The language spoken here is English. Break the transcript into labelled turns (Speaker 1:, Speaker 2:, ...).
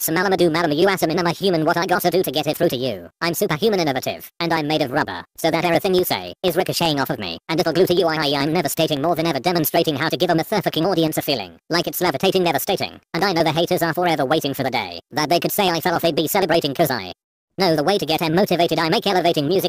Speaker 1: Smalamadu malama you ask I'm human what I gotta do to get it through to you. I'm superhuman innovative, and I'm made of rubber, so that everything you say is ricocheting off of me, and it'll glue to you I I'm never stating more than ever demonstrating how to give a motherfucking audience a feeling, like it's levitating devastating, and I know the haters are forever waiting for the day, that they could say I fell off they'd be celebrating cause I know the way to get em motivated. I make elevating music